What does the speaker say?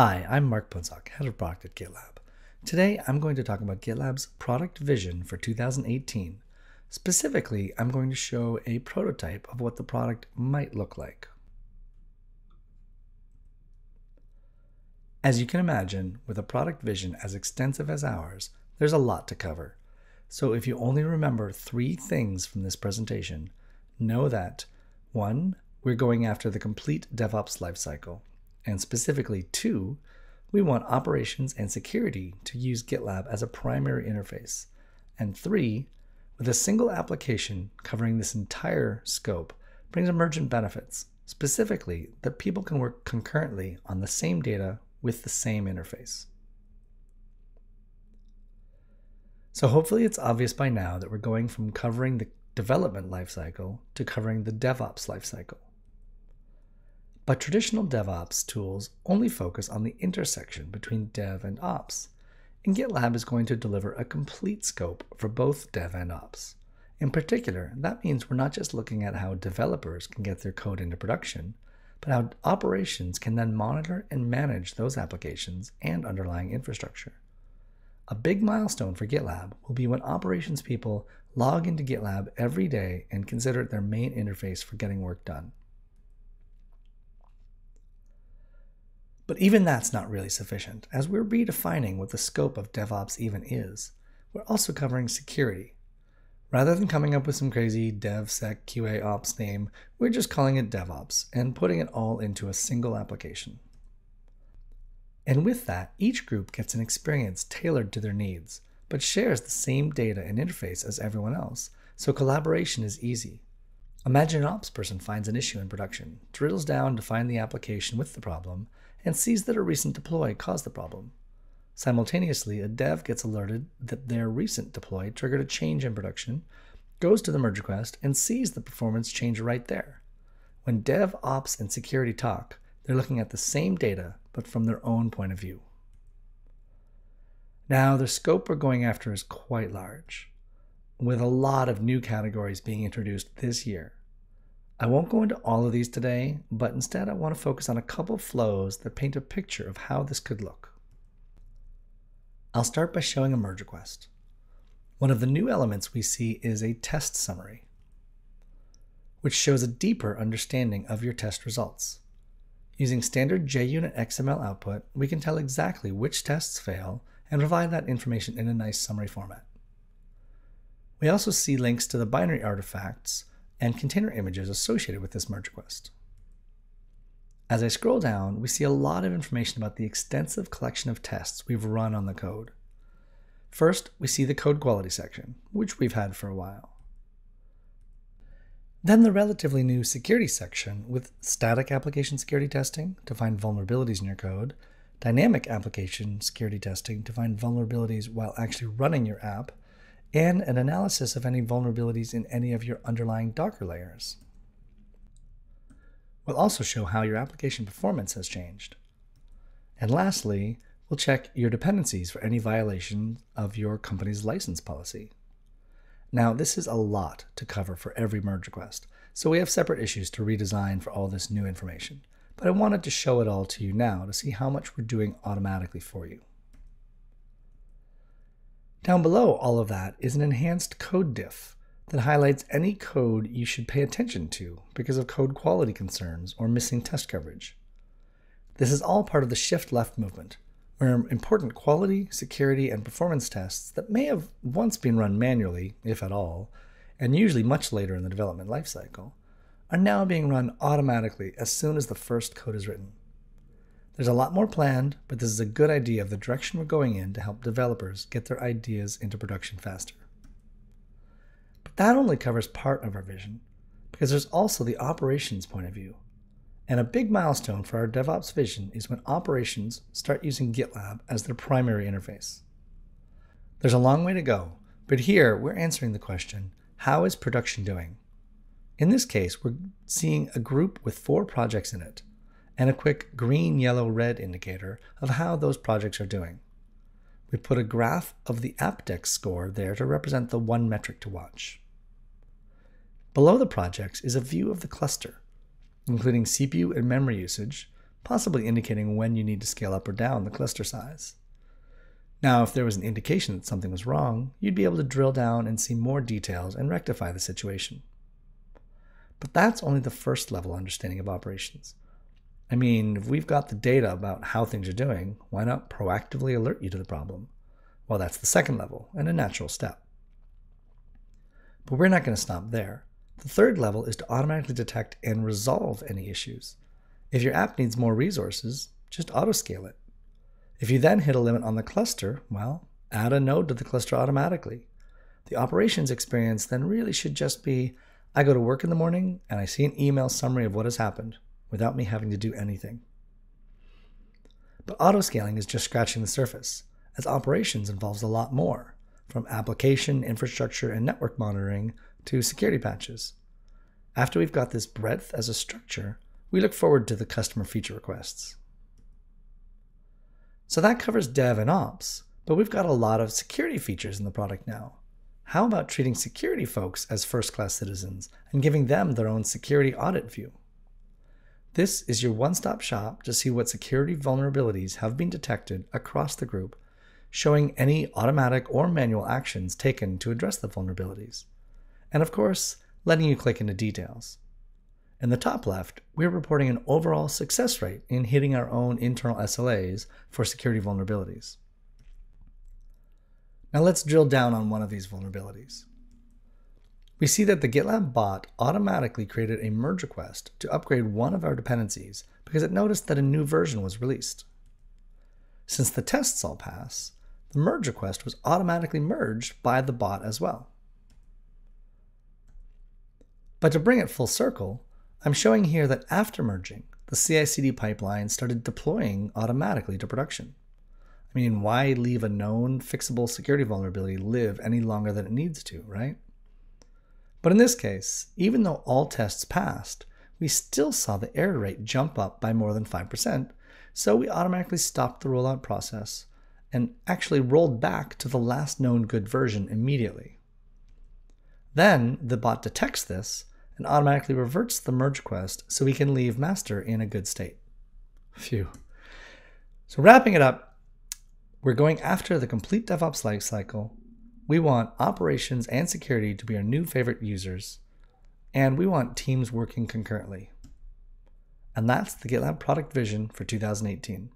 Hi, I'm Mark Pundsack, head of product at GitLab. Today, I'm going to talk about GitLab's product vision for 2018. Specifically, I'm going to show a prototype of what the product might look like. As you can imagine, with a product vision as extensive as ours, there's a lot to cover. So if you only remember three things from this presentation, know that 1. We're going after the complete DevOps lifecycle, and specifically 2. We want operations and security to use GitLab as a primary interface, and 3. With a single application covering this entire scope brings emergent benefits, specifically that people can work concurrently on the same data with the same interface. So hopefully it's obvious by now that we're going from covering the development lifecycle to covering the DevOps lifecycle. But traditional DevOps tools only focus on the intersection between dev and ops, and GitLab is going to deliver a complete scope for both dev and ops. In particular, that means we're not just looking at how developers can get their code into production, but how operations can then monitor and manage those applications and underlying infrastructure. A big milestone for GitLab will be when operations people log into GitLab every day and consider it their main interface for getting work done. But even that's not really sufficient, as we're redefining what the scope of DevOps even is. We're also covering security. Rather than coming up with some crazy DevSecQAOps name, we're just calling it DevOps and putting it all into a single application. And with that, each group gets an experience tailored to their needs, but shares the same data and interface as everyone else, so collaboration is easy. Imagine an ops person finds an issue in production, drills down to find the application with the problem, and sees that a recent deploy caused the problem. Simultaneously, a dev gets alerted that their recent deploy triggered a change in production, goes to the merge request, and sees the performance change right there. When dev, ops, and security talk, they're looking at the same data, but from their own point of view. Now, the scope we're going after is quite large, with a lot of new categories being introduced this year. I won't go into all of these today, but instead I want to focus on a couple flows that paint a picture of how this could look. I'll start by showing a merge request. One of the new elements we see is a test summary, which shows a deeper understanding of your test results. Using standard JUnit XML output, we can tell exactly which tests fail and provide that information in a nice summary format. We also see links to the binary artifacts and container images associated with this merge request. As I scroll down, we see a lot of information about the extensive collection of tests we've run on the code. First, we see the code quality section, which we've had for a while. Then the relatively new security section with static application security testing to find vulnerabilities in your code, dynamic application security testing to find vulnerabilities while actually running your app, and an analysis of any vulnerabilities in any of your underlying Docker layers. We'll also show how your application performance has changed. And lastly, we'll check your dependencies for any violation of your company's license policy. Now, this is a lot to cover for every merge request, so we have separate issues to redesign for all this new information. But I wanted to show it all to you now to see how much we're doing automatically for you. Down below all of that is an enhanced code diff that highlights any code you should pay attention to because of code quality concerns or missing test coverage. This is all part of the shift left movement, where important quality, security, and performance tests that may have once been run manually, if at all, and usually much later in the development lifecycle, are now being run automatically as soon as the first code is written. There's a lot more planned, but this is a good idea of the direction we're going in to help developers get their ideas into production faster. But that only covers part of our vision, because there's also the operations point of view and a big milestone for our DevOps vision is when operations start using GitLab as their primary interface. There's a long way to go, but here we're answering the question how is production doing? In this case, we're seeing a group with four projects in it and a quick green, yellow, red indicator of how those projects are doing. We put a graph of the Apdex score there to represent the one metric to watch. Below the projects is a view of the cluster including CPU and memory usage, possibly indicating when you need to scale up or down the cluster size. Now, if there was an indication that something was wrong, you'd be able to drill down and see more details and rectify the situation. But that's only the first level understanding of operations. I mean, if we've got the data about how things are doing, why not proactively alert you to the problem? Well, that's the second level and a natural step. But we're not going to stop there. The third level is to automatically detect and resolve any issues. If your app needs more resources, just autoscale it. If you then hit a limit on the cluster, well, add a node to the cluster automatically. The operations experience then really should just be I go to work in the morning and I see an email summary of what has happened without me having to do anything. But autoscaling is just scratching the surface, as operations involves a lot more, from application, infrastructure, and network monitoring to security patches. After we've got this breadth as a structure, we look forward to the customer feature requests. So that covers dev and ops, but we've got a lot of security features in the product now. How about treating security folks as first class citizens and giving them their own security audit view? This is your one stop shop to see what security vulnerabilities have been detected across the group, showing any automatic or manual actions taken to address the vulnerabilities. And of course, letting you click into details. In the top left, we're reporting an overall success rate in hitting our own internal SLAs for security vulnerabilities. Now let's drill down on one of these vulnerabilities. We see that the GitLab bot automatically created a merge request to upgrade one of our dependencies because it noticed that a new version was released. Since the tests all pass, the merge request was automatically merged by the bot as well. But to bring it full circle, I'm showing here that after merging, the CI/CD pipeline started deploying automatically to production. I mean, why leave a known fixable security vulnerability live any longer than it needs to, right? But in this case, even though all tests passed, we still saw the error rate jump up by more than 5%, so we automatically stopped the rollout process and actually rolled back to the last known good version immediately. Then the bot detects this and automatically reverts the merge request so we can leave master in a good state. Phew. So wrapping it up, we're going after the complete DevOps lifecycle. We want operations and security to be our new favorite users, and we want teams working concurrently. And that's the GitLab product vision for 2018.